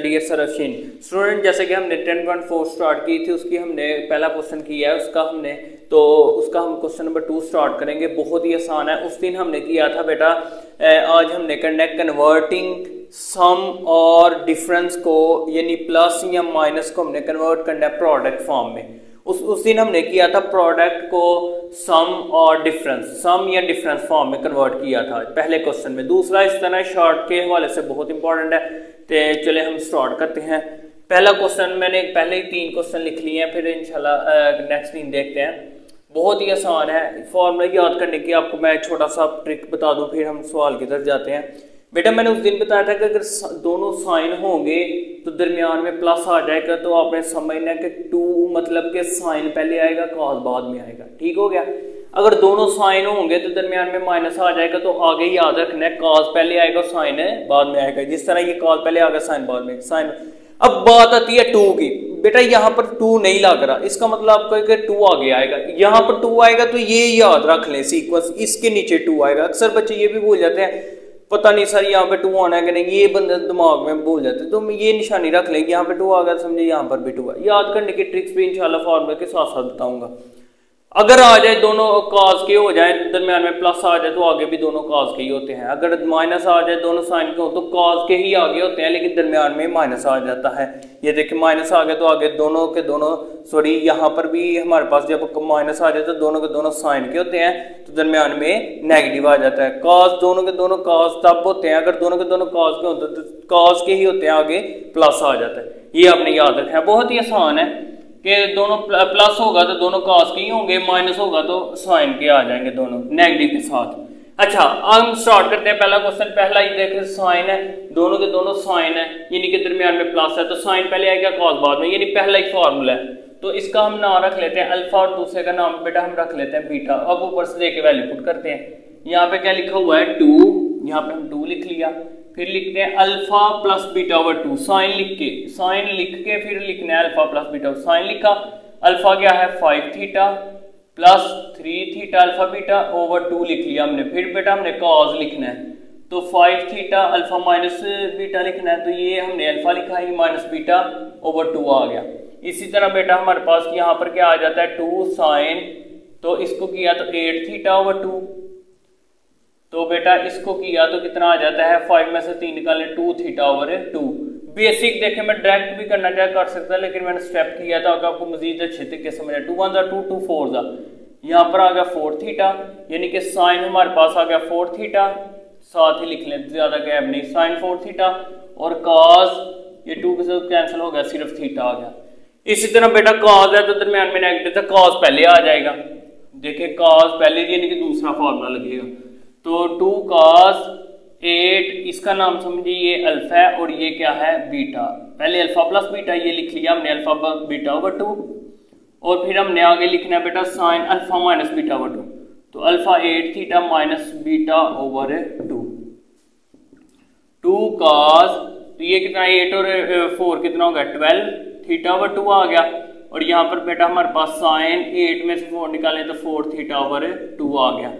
Channel dear sir अफीन student जैसे कि हमने 10.4 स्टार्ट की थी, उसकी हमने पहला क्वेश्चन किया है, उसका हमने तो उसका हम क्वेश्चन नंबर टू स्टार्ट करेंगे। बहुत ही आसान है। उस दिन हमने किया था, बेटा आज हमने करना कन्वर्टिंग सम और डिफरेंस को, यानी प्लस या माइनस को हमने कन्वर्ट करना है प्रोडक्ट फॉर्म में। उस उस दिन हमने किया था प्रोडक्ट को सम और डिफरेंस। सम या डिफरेंस फॉर्म में कन्वर्ट किया था। पहले क्वेश्चन में। दूसरा इस तरह शॉर्ट के हवाले से बहुत इंपॉर्टेंट है। तो चले हम स्टार्ट करते हैं। पहला क्वेश्चन मैंने पहले ही तीन क्वेश्चन लिख लिए हैं, फिर इंशाल्लाह नेक्स्ट दिन देखते हैं। बहुत ही आसान है। फॉर्मूला याद करने की आपको मैं छोटा सा ट्रिक बता दूँ, फिर हम सवाल की तरफ़ जाते हैं। बेटा, मैंने उस दिन बताया था कि अगर दोनों साइन होंगे तो दरमियान में प्लस आ जाएगा तो आपने समझना कि टू मतलब के साइन पहले आएगा कॉस बाद में आएगा। ठीक हो गया? अगर दोनों साइन होंगे तो दरमियान में माइनस आ जाएगा तो आगे याद रखना है कॉस पहले आएगा, साइन बाद में आएगा। जिस तरह ये कॉस पहले आएगा, साइन बाद में साइन। अब बात आती है टू की। बेटा, यहाँ पर टू नहीं लग रहा। इसका मतलब आपका टू आगे आएगा। यहाँ पर टू आएगा तो ये याद रख लें सीक्वेंस इसके नीचे टू आएगा। अक्सर बच्चे ये भी भूल जाते हैं पता नहीं सर यहाँ पे टू आना है कि नहीं, ये बंदे दिमाग में भूल जाते तो ये निशानी रख लेंगे यहाँ पे टू आ गया, समझे, यहाँ पर भी टू है याद करने की ट्रिक्स भी इंशाल्लाह फॉर्मूला के साथ साथ बताऊँगा। अगर आ जाए दोनों काज के हो जाए, दरमियान में प्लस आ जाए तो आगे भी दोनों काज के ही होते हैं। अगर माइनस आ जाए दोनों साइन के हो तो काज के ही आगे होते हैं, लेकिन दरम्यान में माइनस आ जाता है। ये देखिए माइनस आ गया तो आगे दोनों के दोनों सॉरी यहाँ पर भी हमारे पास जब माइनस आ जाए तो दोनों के दोनों साइन के होते हैं तो दरम्यान में नेगेटिव आ जाता है। काज दोनों के दोनों काज तब होते हैं, अगर दोनों के दोनों काज के होते तो काज के ही होते हैं, आगे प्लस आ जाता है। ये आपने याद रखा है। बहुत ही आसान है। कि दोनों प्लस होगा तो दोनों कास के ही होंगे माइनस होगा तो साइन के आ जाएँगे दोनों नेगेटिव के साथ। अच्छा हम स्टार्ट करते हैं पहला क्वेश्चन पहला ही देखें साइन है, दोनों के दोनों साइन है, यानी कि दरमियान में प्लस है तो साइन पहले आएगा कॉस बाद में? यानी पहला ही फॉर्मूला है। तो इसका हम नाम रख लेते हैं अल्फ़ा और दूसरे का नाम बेटा हम रख लेते हैं बीटा अब ऊपर से देके वैल्यू पुट करते हैं। यहाँ पे क्या लिखा हुआ है? टू यहाँ पे हम टू लिख लिया। फिर लिखते हैं alpha plus beta over two, sine लिख के, साइन लिख के फिर लिखना है अल्फ़ा प्लस बीटा साइन लिखा। अल्फ़ा क्या है? Five theta plus three theta alpha beta over two लिख लिया हमने। फिर बेटा हमने कॉज लिखना है। तो five theta alpha minus beta लिखना है तो ये हमने अल्फ़ा लिखा है माइनस बीटा ओवर टू आ गया। इसी तरह बेटा हमारे पास यहाँ पर क्या आ जाता है? टू साइन तो इसको किया तो एट थीटा ओवर टू। तो बेटा इसको किया तो कितना आ जाता है? फाइव में से तीन निकाले two theta over two basic देखे मैं डायरेक्ट भी करना चाहे कर सकता, लेकिन मैंने स्टेप किया था आपको मजीद अच्छे तरीके समझ टू वन जा टू टू फोर जा यहाँ पर आ गया फोर थीटा यानी कि साइन हमारे पास आ गया फोर थीटा साथ ही लिख लें, ज़्यादा गैप नहीं। साइन फोर थीटा और काज ये टू के साथ कैंसिल हो गया, सिर्फ़ थीटा आ गया। इसी तरह बेटा काज है तो दरमियान में नेगेटिव था काज पहले आ जाएगा। देखिए काज पहले यानी कि दूसरा फॉर्मूला लगेगा। तो टू कॉस एट इसका नाम समझिए ये अल्फ़ा है और ये क्या है बीटा पहले अल्फ़ा प्लस बीटा ये लिख लिया, हमने अल्फ़ा बीटा ओवर टू और फिर हमने आगे लिखना है बेटा sine alpha minus beta over two तो alpha eight theta minus beta over two two cos तो ये कितना एट और फोर कितना हो गया? ट्वेल्व थीटा ओवर टू आ गया। और यहाँ पर बेटा हमारे पास साइन एट में से फोर निकालें तो फोर थीटा ओवर टू आ गया।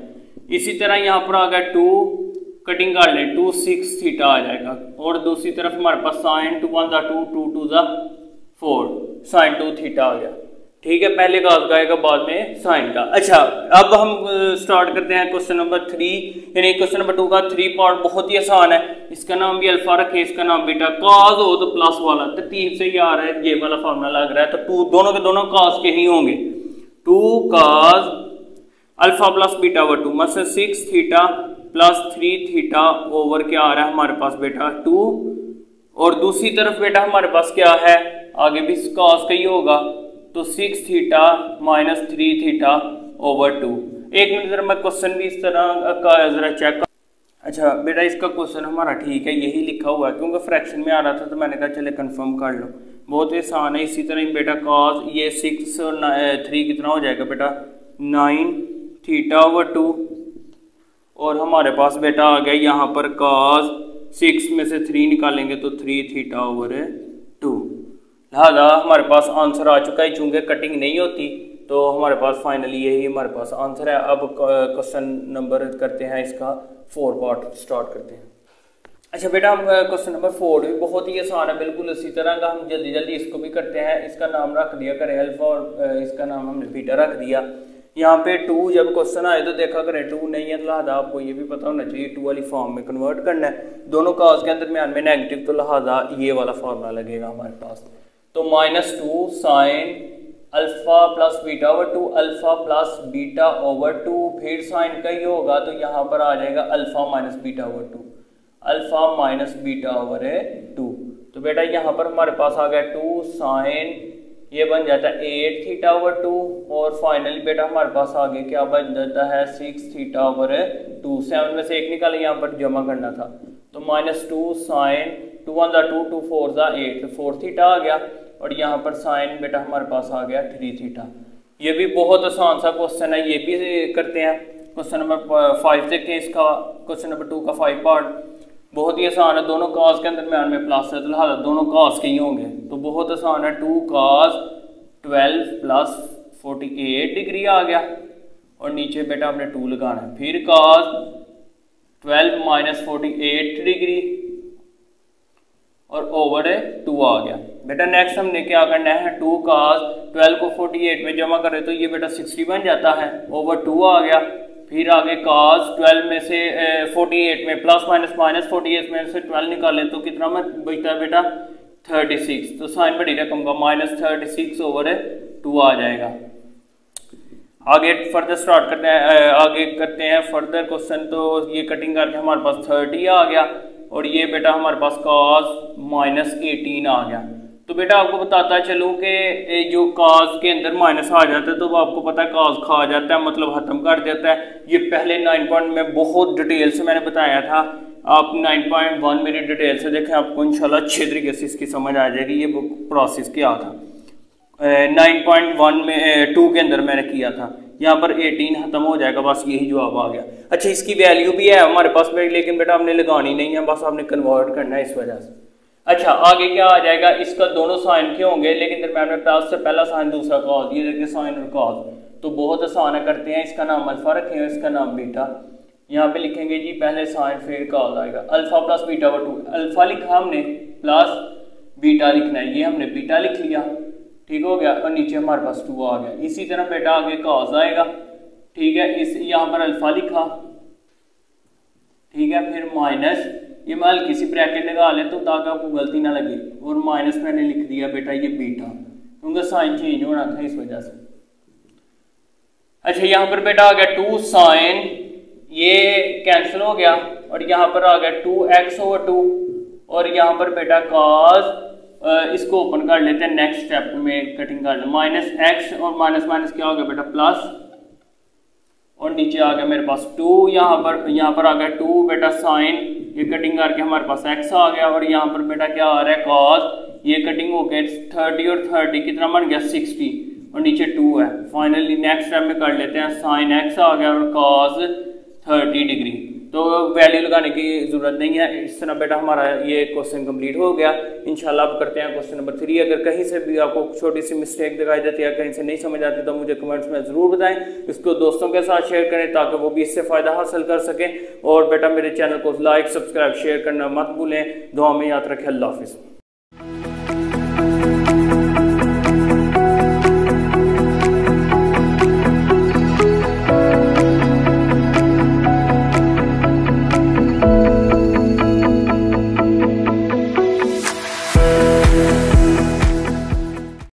इसी तरह यहाँ पर आ गया टू, कटिंग कर ले, टू सिक्स थीटा आ जाएगा। और दूसरी तरफ़ हमारे पास साइन टू वन जा टू टू टू जा फोर साइन टू थीटा आ गया। ठीक है, पहले का आएगा, बाद में साइन का। अच्छा अब हम स्टार्ट करते हैं क्वेश्चन नंबर थ्री यानी क्वेश्चन नंबर टू का थ्री पार्ट बहुत ही आसान है। इसका नाम भी अल्फ़ा रखे, इसका नाम बीटा काज हो तो प्लस वाला। तरतीब से ही आ रहा है, ये वाला फॉर्मूला लग रहा है। तो टू दोनों के दोनों काज के ही होंगे। Two cos alpha plus beta over two मतलब six theta plus three theta over क्या आ रहा है हमारे पास बेटा टू और दूसरी तरफ़ बेटा हमारे पास क्या है? आगे भी कॉस का ही होगा? तो six theta minus three theta over two एक मिनट, जरा मैं क्वेश्चन भी इस तरह का जरा चेक अच्छा बेटा इसका क्वेश्चन हमारा ठीक है, यही लिखा हुआ है, क्योंकि फ्रैक्शन में आ रहा था तो मैंने कहा चले कंफर्म कर लो। बहुत ही आसान है, इसी तरह बेटा कॉस ये सिक्स थ्री कितना हो जाएगा बेटा? नाइन थीटा ओवर टू और हमारे पास बेटा आ गया यहाँ पर काज सिक्स में से थ्री निकालेंगे तो थ्री थीटा ओवर टू लिहाजा हमारे पास आंसर आ चुका है, चूँकि कटिंग नहीं होती तो हमारे पास फाइनली यही हमारे पास आंसर है। अब क्वेश्चन नंबर करते हैं इसका फोर पार्ट स्टार्ट करते हैं। अच्छा बेटा, हम क्वेश्चन नंबर फोर भी बहुत ही आसान है, बिल्कुल इसी तरह का। हम जल्दी जल्दी इसको भी करते हैं। इसका नाम रख दिया करें अल्फ़ा और इसका नाम हमने बीटा रख दिया। यहाँ पे टू जब क्वेश्चन आए तो देखा करें टू नहीं है तो लिहाजा आपको ये भी पता होना चाहिए टू वाली फॉर्म में कन्वर्ट करना है। दोनों काज के अंदर में नेगेटिव तो लिहाजा ये वाला फॉर्मूला लगेगा हमारे पास। तो minus two sine alpha plus beta over two alpha plus beta over two फिर साइन का ही होगा तो यहाँ पर आ जाएगा alpha minus beta over two alpha minus beta over two तो बेटा यहाँ पर हमारे पास आ गया टू साइन ये बन जाता है एट थीटा ओवर टू और फाइनली बेटा हमारे पास आगे क्या बन जाता है six theta over two seven में से एक निकाले, यहाँ पर जमा करना था। तो minus two sine two one ज़ा टू टू फोर ज़ा एट फोर थीटा आ गया और यहाँ पर साइन बेटा हमारे पास आ गया थ्री थीटा ये भी बहुत आसान सा क्वेश्चन है, ये भी करते हैं। क्वेश्चन नंबर फाइव देखें इसका। क्वेश्चन नंबर टू का फाइव पार्ट बहुत ही आसान है, दोनों काज के अंदर में प्लस है तो लिहाजा दोनों काज के ही होंगे। तो बहुत आसान है two cos twelve plus forty eight degree आ गया। और नीचे बेटा हमने टू लगाना है। फिर cos twelve minus forty eight degree और ओवर है टू आ गया। बेटा नेक्स्ट हमने क्या करना है? टू काज ट्वेल्व को फोर्टी एट में जमा करें तो ये बेटा सिक्सटी बन जाता है। ओवर टू आ गया। फिर आगे काज 12 में से फोर्टी एट में plus minus minus forty eight में से 12 निकालें तो कितना में बचता है बेटा 36 तो साइन बड़ी रकम का minus thirty six over two आ जाएगा. आगे फर्दर स्टार्ट करते हैं आगे करते हैं फर्दर क्वेश्चन तो ये कटिंग करके हमारे पास थर्टी आ गया, और ये बेटा हमारे पास काज माइनस एटीन आ गया. तो बेटा आपको बताता चलूँ कि जो काज के अंदर माइनस आ जाता है तो आपको पता है काज खा जाता है मतलब खत्म कर देता है। ये पहले नाइन पॉइंट में बहुत डिटेल से मैंने बताया था। आप नाइन पॉइंट वन मेरी डिटेल से देखें, आपको इंशाल्लाह अच्छे तरीके से इसकी समझ आ जाएगी, ये बुक प्रोसेस क्या था। नाइन पॉइंट वन में टू के अंदर मैंने किया था। यहाँ पर एटीन खत्म हो जाएगा, बस यही जवाब आ गया। अच्छा इसकी वैल्यू भी है हमारे पास में लेकिन बेटा आपने लगानी नहीं है, बस आपने कन्वर्ट करना है इस वजह से। अच्छा आगे क्या आ जाएगा? इसका दोनों साइन के होंगे? लेकिन दरम्यान में से पहला साइन दूसरा कॉज ये देखिए साइन और कॉज तो बहुत आसान है, करते हैं, इसका नाम अल्फ़ा रखेंगे इसका नाम बीटा। यहाँ पे लिखेंगे जी, पहले साइन, फिर कॉज आएगा। अल्फ़ा प्लस बीटा व टू अल्फ़ा लिखा हमने प्लस बीटा लिखना है। ये हमने बीटा लिख लिया। ठीक हो गया? और नीचे हमारे पास टू आ गया। इसी तरह बेटा आगे कॉज आएगा। ठीक है? इस, यहाँ पर अल्फ़ा लिखा। ठीक है? फिर माइनस ये मैं हल्की सी ब्रैकेट लगा ले तो ताकि आपको गलती ना लगे। और माइनस मैंने लिख दिया, बेटा, ये बीटा क्योंकि साइन चेंज होना था इस वजह से। अच्छा यहाँ पर बेटा आ गया टू साइन ये कैंसिल हो गया और यहाँ पर आ गया टू एक्स ओवर टू और यहाँ पर बेटा काज इसको ओपन कर लेते हैं नेक्स्ट स्टेप में कटिंग कर माइनस एक्स और माइनस माइनस क्या हो गया बेटा? प्लस और नीचे आ गया मेरे पास टू यहाँ पर यहाँ पर आ गया टू बेटा साइन ये कटिंग करके हमारे पास एक्स आ गया और यहाँ पर बेटा क्या आ रहा है? कॉस ये कटिंग हो गया थर्टी और थर्टी कितना बन गया? सिक्सटी और नीचे टू है। फाइनली नेक्स्ट स्टेप में कर लेते हैं। साइन एक्स आ गया और कॉस थर्टी डिग्री तो वैल्यू लगाने की ज़रूरत नहीं है। इस तरह बेटा हमारा ये क्वेश्चन कंप्लीट हो गया। इंशाल्लाह आप करते हैं क्वेश्चन नंबर थ्री अगर कहीं से भी आपको छोटी सी मिस्टेक दिखाई देती है कहीं से नहीं समझ आती तो मुझे कमेंट्स में ज़रूर बताएँ। इसको दोस्तों के साथ शेयर करें ताकि वो भी इससे फ़ायदा हासिल कर सकें। और बेटा मेरे चैनल को लाइक सब्सक्राइब शेयर करना मत भूलें। दो में याद रखें। अल्लाह हाफिज़।